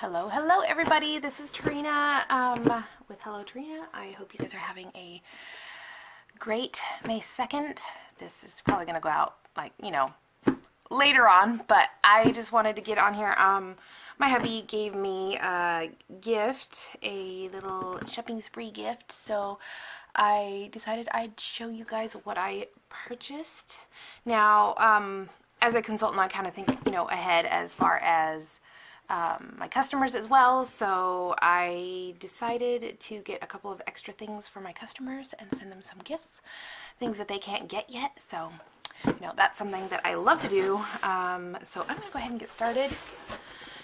Hello, hello everybody. This is Tarina um, with Hello Tarina. I hope you guys are having a great May 2nd. This is probably going to go out like, you know, later on, but I just wanted to get on here. Um, my hubby gave me a gift, a little shopping spree gift, so I decided I'd show you guys what I purchased. Now, um, as a consultant, I kind of think, you know, ahead as far as um, my customers as well. So I decided to get a couple of extra things for my customers and send them some gifts, things that they can't get yet. So, you know, that's something that I love to do. Um, so I'm going to go ahead and get started.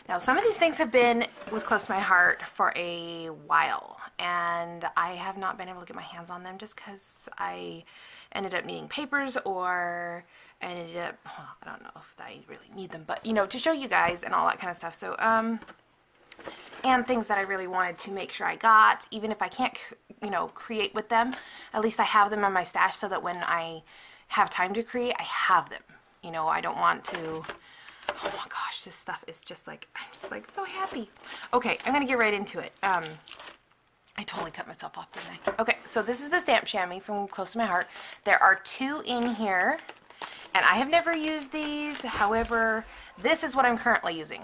Now, some of these things have been with close to my heart for a while, and I have not been able to get my hands on them just because I ended up needing papers or I ended up, well, I don't know if I really need them, but you know, to show you guys and all that kind of stuff. So, um, and things that I really wanted to make sure I got, even if I can't, you know, create with them, at least I have them in my stash so that when I have time to create, I have them. You know, I don't want to Oh my gosh, this stuff is just like, I'm just like so happy. Okay, I'm gonna get right into it. Um, I totally cut myself off, didn't I? Okay, so this is the stamp chamois from Close to My Heart. There are two in here, and I have never used these. However, this is what I'm currently using.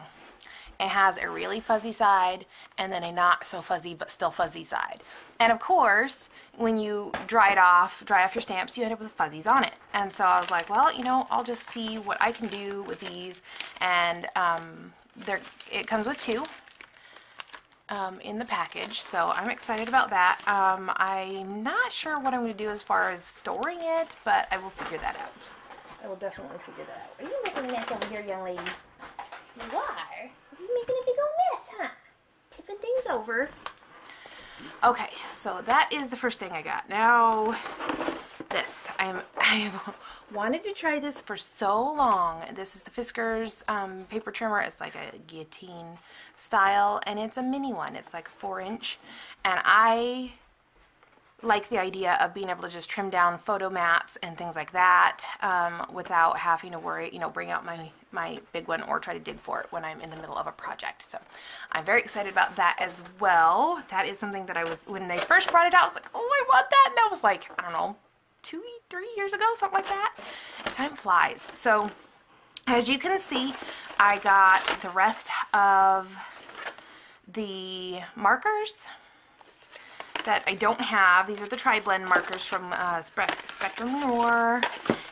It has a really fuzzy side and then a not so fuzzy but still fuzzy side. And of course, when you dry it off, dry off your stamps, you end up with fuzzies on it. And so I was like, well, you know, I'll just see what I can do with these. And um, there, it comes with two. Um, in the package, so I'm excited about that. Um, I'm not sure what I'm going to do as far as storing it, but I will figure that out. I will definitely figure that out. Are you making a mess over here, young lady? You are? You're making a big old mess, huh? Tipping things over. Okay, so that is the first thing I got. Now, this. I'm, I've wanted to try this for so long. This is the Fiskars um, paper trimmer. It's like a guillotine style, and it's a mini one. It's like four inch, and I like the idea of being able to just trim down photo mats and things like that um, without having to worry, you know, bring out my, my big one or try to dig for it when I'm in the middle of a project. So I'm very excited about that as well. That is something that I was, when they first brought it out, I was like, oh, I want that. And I was like, I don't know, two, three years ago, something like that. Time flies. So as you can see, I got the rest of the markers that I don't have. These are the tri-blend markers from uh, Spectrum Noir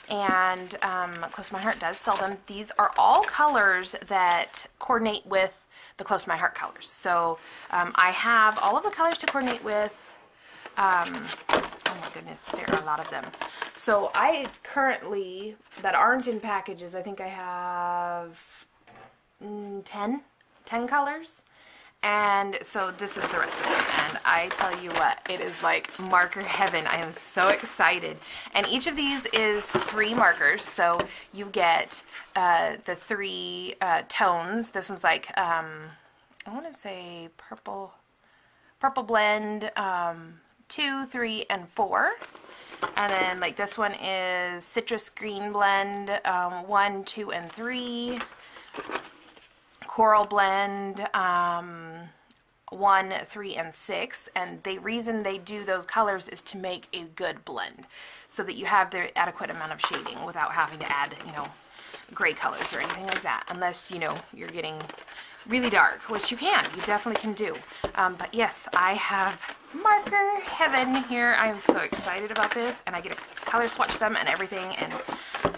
and um, Close to My Heart does sell them. These are all colors that coordinate with the Close to My Heart colors. So um, I have all of the colors to coordinate with. Um, oh my goodness, there are a lot of them. So I currently, that aren't in packages, I think I have mm, 10, 10 colors. And so this is the rest of it. And I tell you what, it is like marker heaven. I am so excited. And each of these is three markers. So you get uh, the three uh, tones. This one's like, um, I want to say purple, purple blend, um, two, three, and four. And then like this one is citrus green blend, um, one, two, and three coral blend um, one, three, and six. And the reason they do those colors is to make a good blend so that you have the adequate amount of shading without having to add, you know, gray colors or anything like that. Unless, you know, you're getting really dark, which you can. You definitely can do. Um, but yes, I have marker heaven here. I am so excited about this. And I get to color swatch them and everything. And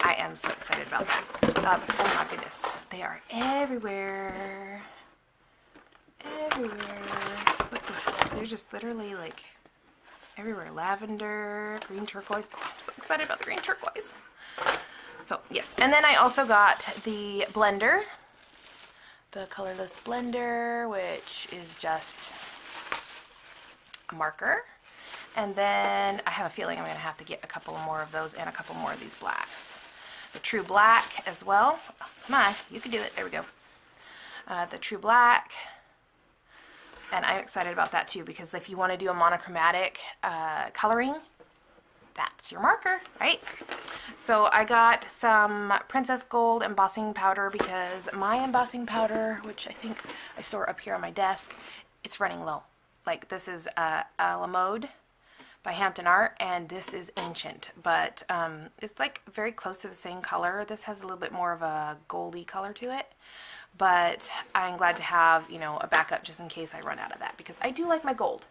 I am so excited about that. Um, oh my goodness. They are everywhere. Everywhere. Look at this. They're just literally like everywhere. Lavender, green turquoise. Oh, I'm so excited about the green turquoise. So, yes. And then I also got the blender. The colorless blender, which is just a marker. And then I have a feeling I'm going to have to get a couple more of those and a couple more of these blacks the True Black as well. Come on, you can do it. There we go. Uh, the True Black. And I'm excited about that too because if you want to do a monochromatic uh, coloring, that's your marker, right? So I got some Princess Gold embossing powder because my embossing powder, which I think I store up here on my desk, it's running low. Like this is uh, a la mode by Hampton Art, and this is Ancient, but um, it's like very close to the same color. This has a little bit more of a goldy color to it, but I'm glad to have, you know, a backup just in case I run out of that, because I do like my gold.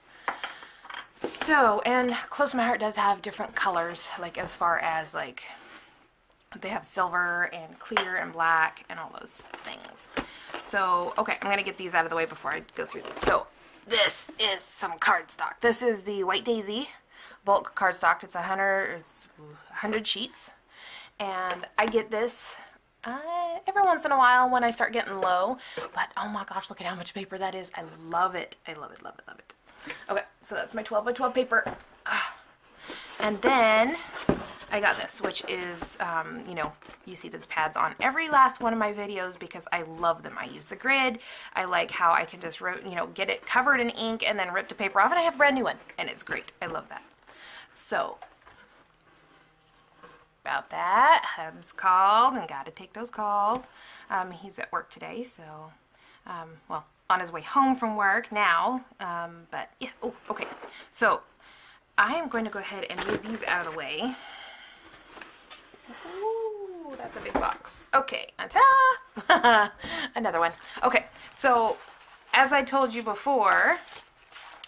So, and Close My Heart does have different colors, like as far as like, they have silver and clear and black and all those things. So, okay, I'm going to get these out of the way before I go through this. So, this is some cardstock. This is the White Daisy bulk cardstock. It's 100, it's 100 sheets. And I get this uh, every once in a while when I start getting low. But oh my gosh, look at how much paper that is. I love it. I love it, love it, love it. Okay, so that's my 12 by 12 paper. Ah. And then I got this, which is, um, you know, you see these pads on every last one of my videos because I love them. I use the grid. I like how I can just, you know, get it covered in ink and then rip the paper off and I have a brand new one. And it's great. I love that. So, about that, Hub's called and got to take those calls. Um, he's at work today, so, um, well, on his way home from work now. Um, but yeah, oh, okay. So, I am going to go ahead and move these out of the way. Ooh, that's a big box. Okay, ta Another one. Okay, so as I told you before,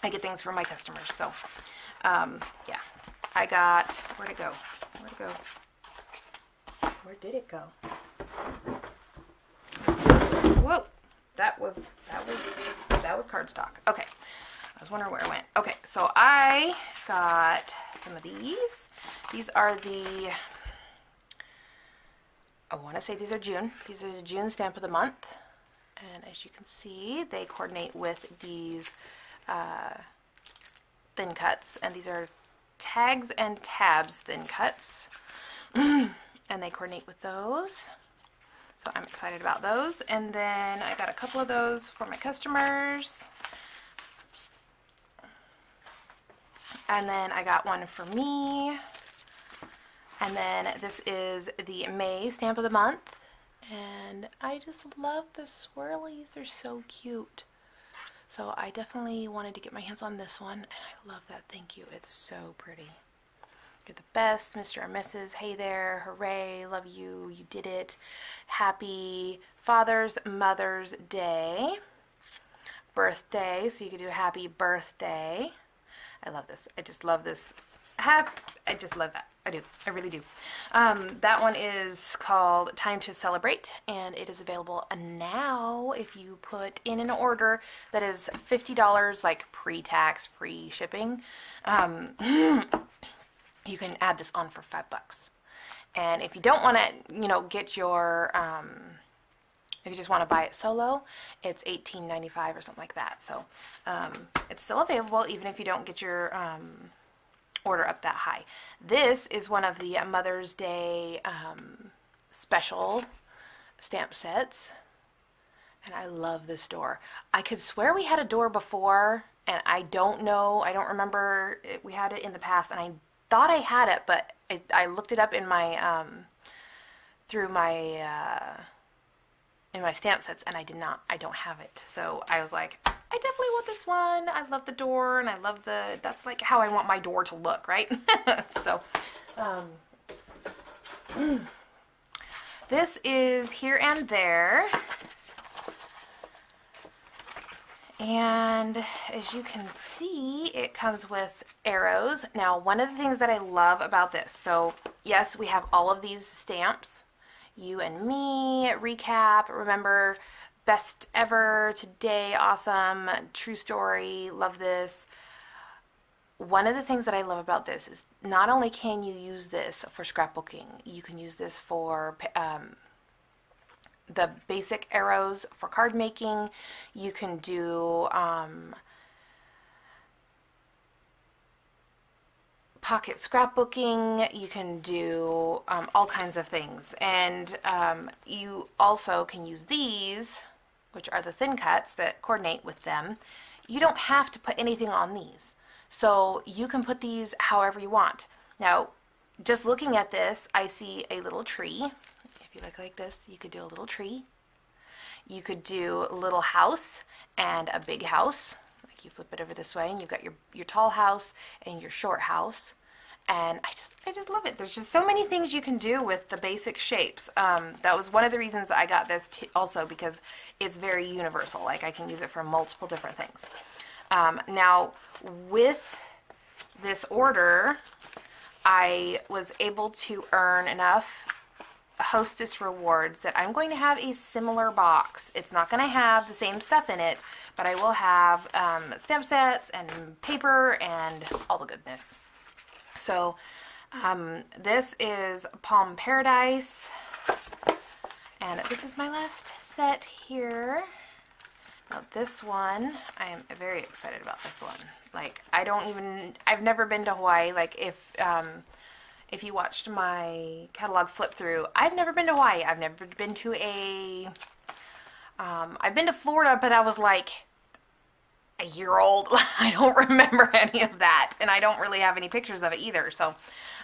I get things from my customers. So, um, yeah, I got, where'd it go? Where'd it go? Where did it go? Whoa, that was, that was, that was cardstock. Okay, I was wondering where it went. Okay, so I got some of these. These are the, I want to say these are June. These are the June stamp of the month. And as you can see, they coordinate with these uh, thin cuts. And these are tags and tabs thin cuts. and they coordinate with those. So I'm excited about those. And then I got a couple of those for my customers. And then I got one for me. And then this is the May stamp of the month. And I just love the swirlies. They're so cute. So I definitely wanted to get my hands on this one, and I love that. Thank you. It's so pretty. You're the best, Mr. or Mrs. Hey there. Hooray. Love you. You did it. Happy Father's Mother's Day. Birthday. So you could do happy birthday. I love this. I just love this. I just love that. I do. I really do. Um, that one is called Time to Celebrate, and it is available now if you put in an order that is $50, like pre-tax, pre-shipping. Um, you can add this on for five bucks. And if you don't want to, you know, get your, um, if you just want to buy it solo, it's $18.95 or something like that. So um, it's still available even if you don't get your um, order up that high. This is one of the Mother's Day um, special stamp sets. And I love this door. I could swear we had a door before, and I don't know, I don't remember, it, we had it in the past, and I thought I had it, but it, I looked it up in my, um, through my, uh, in my stamp sets, and I did not, I don't have it. So I was like, I definitely want this one. I love the door and I love the, that's like how I want my door to look, right? so, um, this is Here and There. And as you can see, it comes with arrows. Now, one of the things that I love about this, so yes, we have all of these stamps. You and me, recap, remember, best ever, today, awesome, true story, love this. One of the things that I love about this is not only can you use this for scrapbooking, you can use this for um, the basic arrows for card making. You can do um, pocket scrapbooking, you can do um, all kinds of things. And um, you also can use these which are the thin cuts that coordinate with them, you don't have to put anything on these. So you can put these however you want. Now, just looking at this, I see a little tree. You look like this, you could do a little tree. You could do a little house and a big house. Like you flip it over this way and you've got your, your tall house and your short house. And I just, I just love it. There's just so many things you can do with the basic shapes. Um, that was one of the reasons I got this also because it's very universal. Like I can use it for multiple different things. Um, now with this order, I was able to earn enough hostess rewards that I'm going to have a similar box. It's not going to have the same stuff in it, but I will have um, stamp sets and paper and all the goodness. So um, this is Palm Paradise. And this is my last set here. Now this one, I am very excited about this one. Like, I don't even, I've never been to Hawaii. Like, if, um, if you watched my catalog flip through, I've never been to Hawaii. I've never been to a, um, I've been to Florida, but I was like a year old. I don't remember any of that. And I don't really have any pictures of it either. So,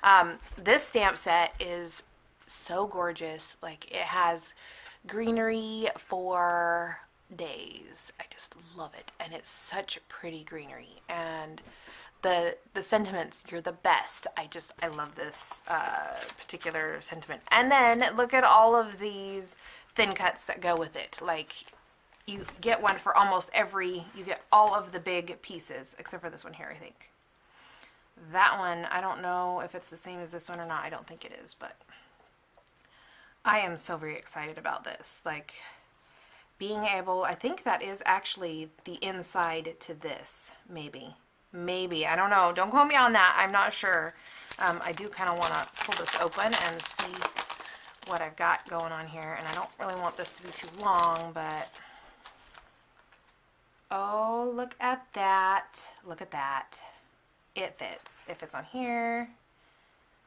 um, this stamp set is so gorgeous. Like, it has greenery for days. I just love it. And it's such pretty greenery. And the the sentiments, you're the best. I just, I love this uh, particular sentiment. And then look at all of these thin cuts that go with it. Like, you get one for almost every, you get all of the big pieces, except for this one here, I think. That one, I don't know if it's the same as this one or not. I don't think it is, but I am so very excited about this. Like, being able, I think that is actually the inside to this, maybe. Maybe, I don't know. Don't quote me on that. I'm not sure. Um, I do kind of want to pull this open and see what I've got going on here. And I don't really want this to be too long, but... Oh, look at that. Look at that. It fits. It fits on here,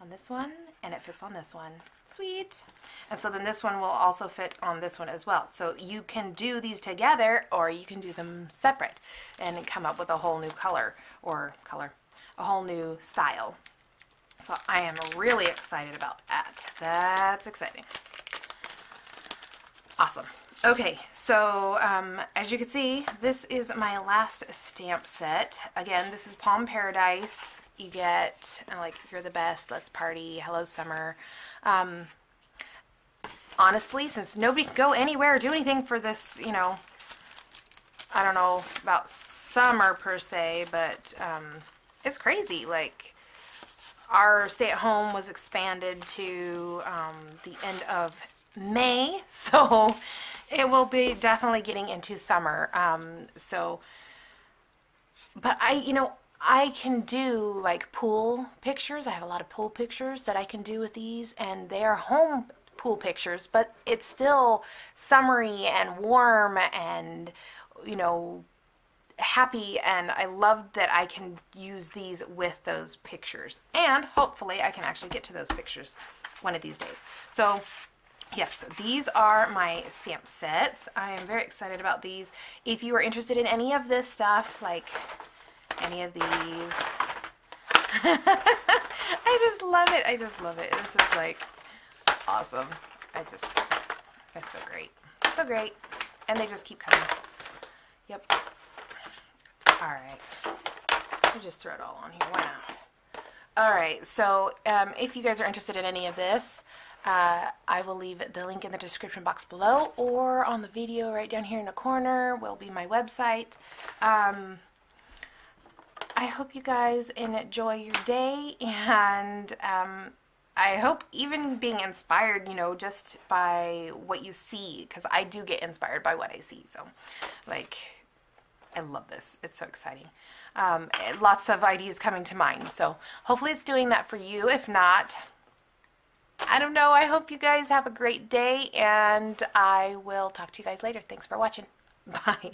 on this one, and it fits on this one. Sweet. And so then this one will also fit on this one as well. So you can do these together or you can do them separate and come up with a whole new color or color, a whole new style. So I am really excited about that. That's exciting. Awesome. Okay, so um, as you can see, this is my last stamp set. Again, this is Palm Paradise. You get, like, You're the Best, Let's Party, Hello Summer. Um, honestly, since nobody can go anywhere or do anything for this, you know, I don't know about summer per se, but um, it's crazy. Like, our stay at home was expanded to um, the end of May, so it will be definitely getting into summer. Um, so, but I, you know, I can do like pool pictures. I have a lot of pool pictures that I can do with these, and they are home pool pictures, but it's still summery and warm and, you know, happy and I love that I can use these with those pictures and hopefully I can actually get to those pictures one of these days. So yes, these are my stamp sets. I am very excited about these. If you are interested in any of this stuff, like any of these. I just love it. I just love it. This is like awesome. I just, it's so great. So great. And they just keep coming. Yep. All right. I'll just throw it all on here. Why not? All right. So um, if you guys are interested in any of this, uh, I will leave the link in the description box below or on the video right down here in the corner will be my website. Um, I hope you guys enjoy your day and um, I hope even being inspired, you know, just by what you see, because I do get inspired by what I see. So, like, I love this. It's so exciting. Um, lots of ideas coming to mind. So, hopefully, it's doing that for you. If not, I don't know. I hope you guys have a great day, and I will talk to you guys later. Thanks for watching. Bye.